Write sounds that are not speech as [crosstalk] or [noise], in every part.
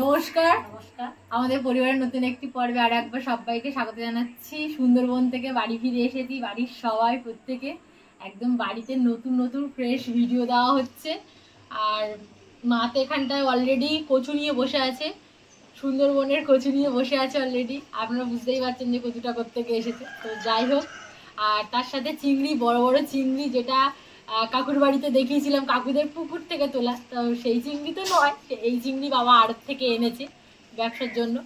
নমস্কার। নমস্কার। আমাদের পরিবারের নতুন একটি পর্বে আর একবার সবাইকে স্বাগত জানাচ্ছি। সুন্দরবন থেকে বাড়ি ফিরে এসেছি বাড়ির সবাই প্রত্যেকে। একদম বাড়িতে নতুন নতুন ফ্রেশ ভিডিও দেওয়া হচ্ছে। আর মা তো এখানটায় অলরেডি কচু নিয়ে বসে আছে। সুন্দরবনের কচু নিয়ে বসে আছে অলরেডি আপনারা বুঝতেই পারছেন যে কচুটা কোথেকে এসেছে। তো যাই হোক আর তার সাথে চিংড়ি বড় বড় চিংড়ি যেটা কাকুর বাড়িতে দেখিয়েছিলাম কাকুদের পুকুর থেকে তোলা। তো সেই চিংড়ি তো নয় এই চিংড়ি বাবা আড়ত থেকে এনেছে ব্যবসার জন্য।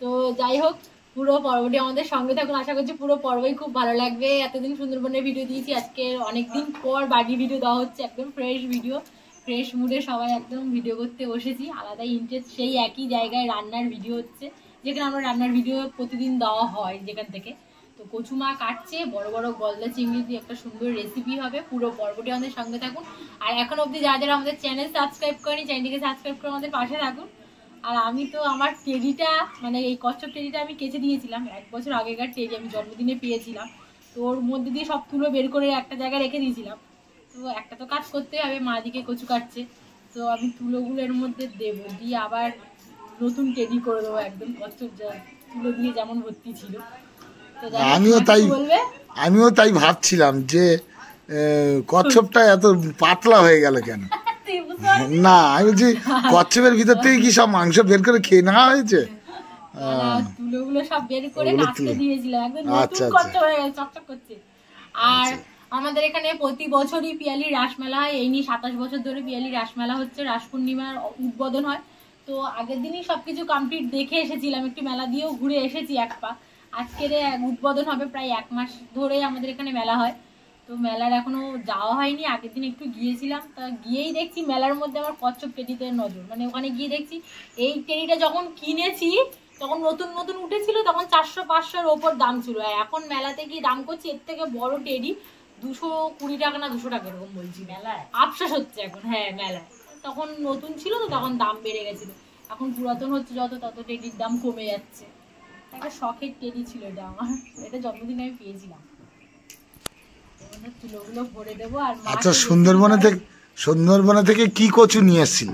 তো যাই হোক, পুরো পর্বটি আমাদের সঙ্গে থাকুন। আশা করছি পুরো পর্বই খুব ভালো লাগবে। এতদিন সুন্দরবনের ভিডিও দিয়েছি, আজকে অনেকদিন পর বাড়ি ভিডিও দেওয়া হচ্ছে, একদম ফ্রেশ ভিডিও ফ্রেশ মুডে সবাই একদম ভিডিও করতে বসেছি। আলাদা ইন্টারেস্ট সেই একই জায়গায় রান্নার ভিডিও হচ্ছে, যেখানে আমরা রান্নার ভিডিও প্রতিদিন দেওয়া হয় যেখান থেকে। তো কচুমা কাটছে, বড় বড় গলদা চিংড়ি দিয়ে একটা সুন্দর রেসিপি হবে। পুরো পর্বটি আমাদের সঙ্গে থাকুন। আর এখন অবধি যারা যারা আমাদের চ্যানেল সাবস্ক্রাইব করেনি চ্যানেলটিকে সাবস্ক্রাইব করে আমাদের পাশে থাকুন। আর আমি তো আমার টেডিটা মানে এই কচ্ছপ টেডিটা আমি কেচে দিয়েছিলাম। এক বছর আগেকার টেডি আমি জন্মদিনে পেয়েছিলাম। তো ওর মধ্যে দিয়ে সব তুলো বের করে একটা জায়গায় রেখে দিয়েছিলাম। তো একটা তো কাজ করতে হবে, মা দিকে কচু কাটছে। তো আমি তুলোগুলো এর মধ্যে দেবো, দিয়ে আবার নতুন টেডি করে দেবো একদম কচ্ছপ তুলো দিয়ে যেমন ভর্তি ছিল। আমিও তাই আমিও তাই ভাবছিলাম যে কচ্ছপটা এত পাতলা হয়ে গেল কেন? [laughs] না আমি বলছি কচ্ছপের ভিতর থেকে কি সব মাংস বের করে খেয়ে নেওয়া হয়েছে? আচ্ছা, আচ্ছা। আর আমাদের এখানে প্রতি বছরই পিয়ালি রাসমেলা হয়। এই নিয়ে সাতাশ বছর ধরে পিয়ালি রাসমেলা হচ্ছে রাস পূর্ণিমার উদ্বোধন হয়। তো আগের দিনই সবকিছু কমপ্লিট দেখে এসেছিলাম। একটু মেলা দিয়েও ঘুরে এসেছি এক পা। আজকের উদ্বোধন হবে প্রায় এক মাস ধরে আমাদের এখানে মেলা হয়। তো মেলার এখনও যাওয়া হয়নি, আগের দিন একটু গিয়েছিলাম। তা গিয়েই দেখছি মেলার মধ্যে আমার কচ্ছপ টেডিতে নজর। মানে ওখানে গিয়ে দেখছি এই টেডিটা যখন কিনেছি, তখন নতুন নতুন উঠেছিল, তখন চারশো, পাঁচশোর ওপর দাম ছিল। এখন মেলাতে গিয়ে দাম করছি, এর থেকে বড় টেডি দুশো কুড়ি টাকা না দুশো টাকা এরকম বলছি মেলায়। আফসোস হচ্ছে এখন হ্যাঁ মেলায়। তখন নতুন ছিল তো তখন দাম বেড়ে গেছিল। এখন পুরাতন হচ্ছে যত, তত টেডির দাম কমে যাচ্ছে। একটা শখের টেডি ছিল এটা আমার। এটা জন্মদিনে আমি পেয়েছিলাম। এবার তুলোগুলো ভরে দেবো আর আচ্ছা সুন্দরবনে থেকে সুন্দরবনে থেকে কি কচু নিয়ে এসেছিল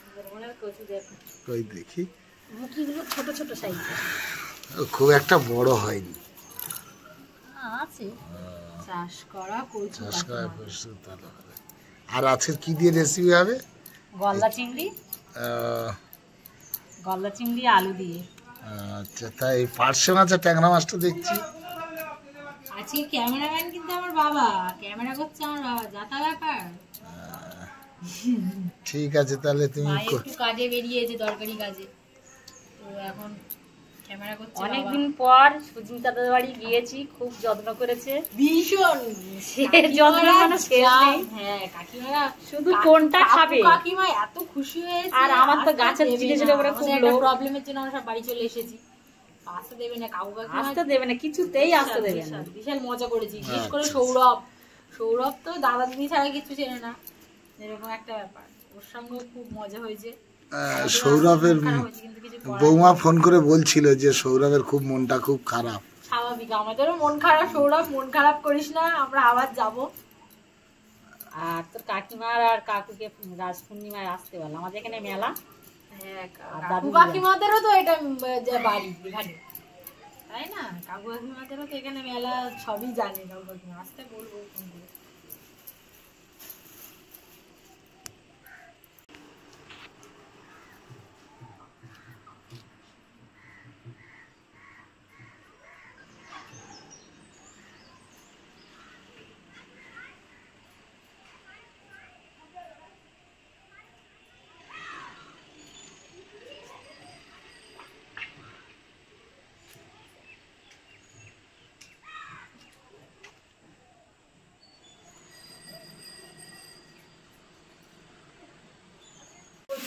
সুন্দরবনের কচু দেখো। দেখি। মুখিগুলো ছোট ছোট সাইজের খুব একটা বড় হয়নি। আছে। চাষ করা কচু চাষ কাকিমা। করার তাহলে আর আজকে কি দিয়ে রেসিপি হবে? গলদা চিংড়ি? গলদা চিংড়ি আলু দিয়ে। আচ্ছা তাই পার্শে মাছ আর ট্যাংরা মাছটা দেখছি। আজকে ক্যামেরাম্যান কিন্তু আমার বাবা। ক্যামেরা করছে আমার বাবা যাতা ব্যাপার। ঠিক আছে তাহলে তুমি একটু কাজে বেরিয়েছে দরকারি কাজে। তো এখন। অনেকদিন পর সুজিতাদের বাড়ি গিয়েছি খুব যত্ন করেছে। ভীষণ। যত্ন মানে শেষ হ্যাঁ কাকিমারা শুধু কোনটা খাবে? কাকিমা এত খুশি হয়েছে। আর আমার তো গাছের করে খুব প্রবলেমের জন্য আমরা সব বাড়ি চলে এসেছি। আসতে দেবে না কাকু কাকিমা আসতে দেবে না কিছুতেই আসতে দেবে না। বিশাল, মজা করেছি বিশেষ করে আচ্ছা, সৌরভ। সৌরভ তো দাদা দিদি ছাড়া কিছু চেনে না। এরকম একটা ব্যাপার। ওর সঙ্গে খুব মজা হয়েছে। আহ, সৌরভের বৌমা ফোন করে বলছিল যে সৌরভের খুব মনটা খুব খারাপ। স্বাভাবিক আমাদেরও মন খারাপ সৌরভ মন খারাপ করিস না আমরা আবার যাব। আর তোর কাকিমার আর কাকুকে রাজ পূর্ণিমায় আসতে বল আমাদের এখানে মেলা। হ্যাঁ আর কাকু কাকিমাদেরও তো এটা যে বাড়ি তাই না? কাকু কাকিমাদেরও তো এখানে মেলা সবই জানে কাকু কাকিমা আসতে বলব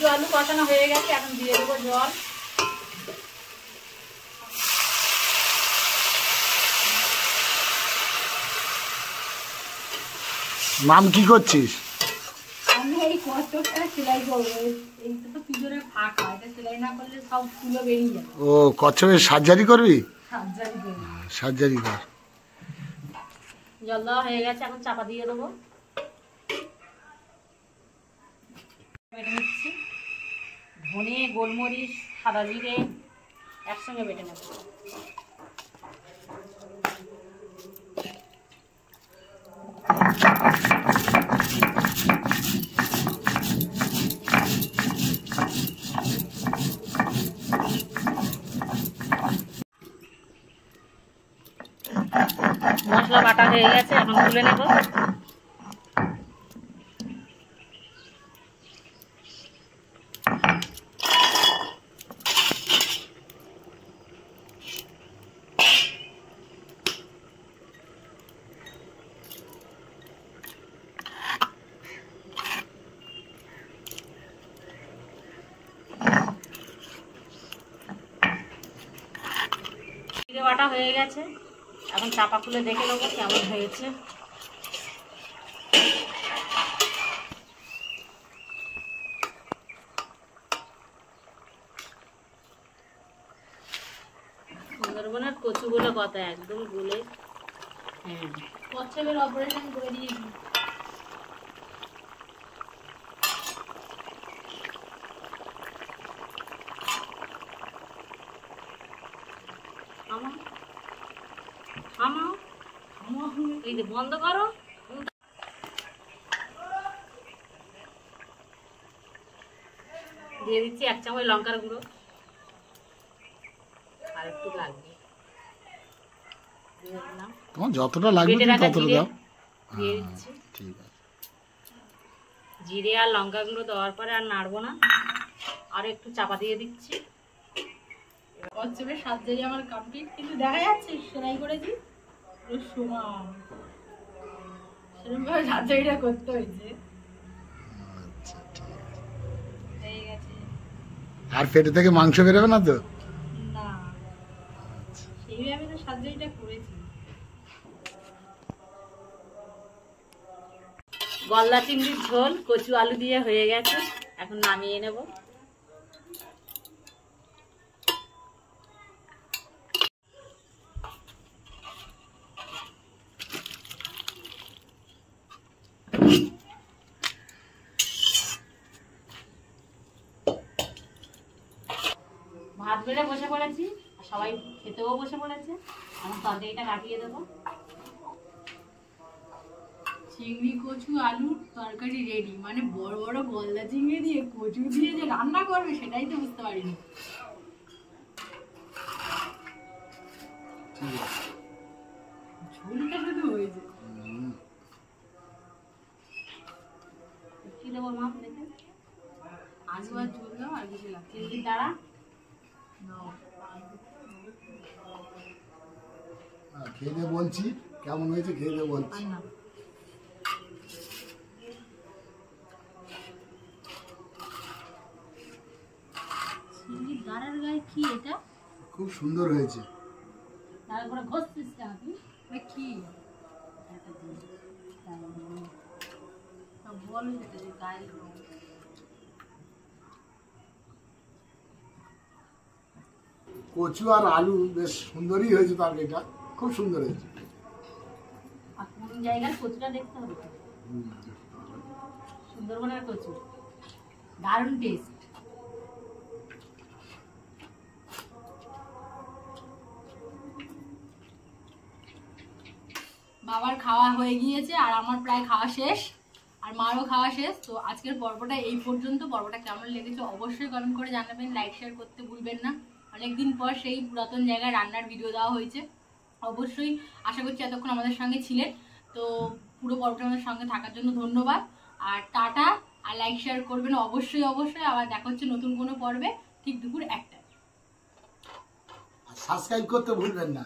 আলু কষানো হয়ে গেছে এখন দিয়ে দেবো জল। নাম কি করছিস? আমি এই কষ্টটা সেলাই করব। এই- তো পিছনে ফাঁকা এটা সেলাই না করলে সব তুলো বেরিয়ে যাবে। ও কচ্ছপের সার্জারি করবি? সার্জারি করব। সার্জারি কর। জল দেওয়া হয়ে গেছে এখন চাপা দিয়ে দেবো। ধনে গোলমরিচ সাদা জিরে একসঙ্গে বেটে নেব। মশলা বাটা হয়ে গেছে এখন তুলে নেব জিরে বাটা হয়ে গেছে। এখন চাপা খুলে দেখে নেব কেমন হয়েছে। সুন্দরবনের কচুগুলো কথা একদম গুলে। হ্যাঁ। কচ্ছপের অপারেশন করে দিয়েছি আমার আমার এই যে বন্ধ করো। দিয়ে দিচ্ছি এক চামচ লঙ্কার গুঁড়ো। আর একটু লাগবে। তোমার যতটা লাগবে ততটা দাও। দিয়ে দিচ্ছি। ঠিক আছে। জিরে আর লঙ্কা গুঁড়ো দেওয়ার পরে আর নাড়বো না। আর একটু চাপা দিয়ে দিচ্ছি। কচ্ছপের সার্জারি আমার কমপ্লিট কিন্তু দেখা যাচ্ছে সেলাই করেছি। সেরকমভাবে সার্জারিটা করতে হয়েছে। আচ্ছা আর পেটে থেকে মাংস বেরোবে না তো? না। সেইভাবে তো সার্জারিটা করেছি। গলদা চিংড়ির ঝোল কচু আলু দিয়ে হয়ে গেছে। এখন নামিয়ে নেব। ভাত বেড়ে বসে পড়েছি সবাই খেতেও বসে পড়েছে। আমার তরকারিটা কাটিয়ে দেবো। চিংড়ি, কচু আলুর তরকারি রেডি মানে বড় বড় গলদা চিংড়ি দিয়ে কচু দিয়ে যে রান্না করবে, সেটাই তো বুঝতে পারিনি। ঝোলটা শুধু হয়েছে হুম। কি দেবো মা দেখে আর দাও আর কিছু লাগছে। দাঁড়া। খেয়ে দিয়ে বলছি কেমন হয়েছে খেয়ে দিয়ে বলছি। দাঁড়ার গায়ে কি এটা? খুব সুন্দর হয়েছে। তারপরে ঘষছিস কেন তুই? কি? কচু আর আলু বেশ সুন্দরই হয়েছে তরকারিটা খুব সুন্দর হয়েছে। আর কোন জায়গার কচুটা দেখতে হবে? সুন্দরবনের কচু। দারুণ টেস্ট বাবার খাওয়া হয়ে গিয়েছে আর আমার প্রায় খাওয়া শেষ। আর মারও খাওয়া শেষ। তো আজকের পর্বটা এই পর্যন্ত। পর্বটা কেমন লেগেছে অবশ্যই কমেন্ট করে জানাবেন। লাইক শেয়ার করতে ভুলবেন না। অনেকদিন পর সেই পুরাতন জায়গায় রান্নার ভিডিও দেওয়া হয়েছে। অবশ্যই আশা করছি এতক্ষণ আমাদের সঙ্গে ছিলেন। তো পুরো পর্বটা আমাদের সঙ্গে থাকার জন্য ধন্যবাদ। আর টাটা আর লাইক শেয়ার করবেন অবশ্যই অবশ্যই। আবার দেখা হচ্ছে নতুন কোনো পর্বে ঠিক দুপুর একটা সাবস্ক্রাইব করতে ভুলবেন না।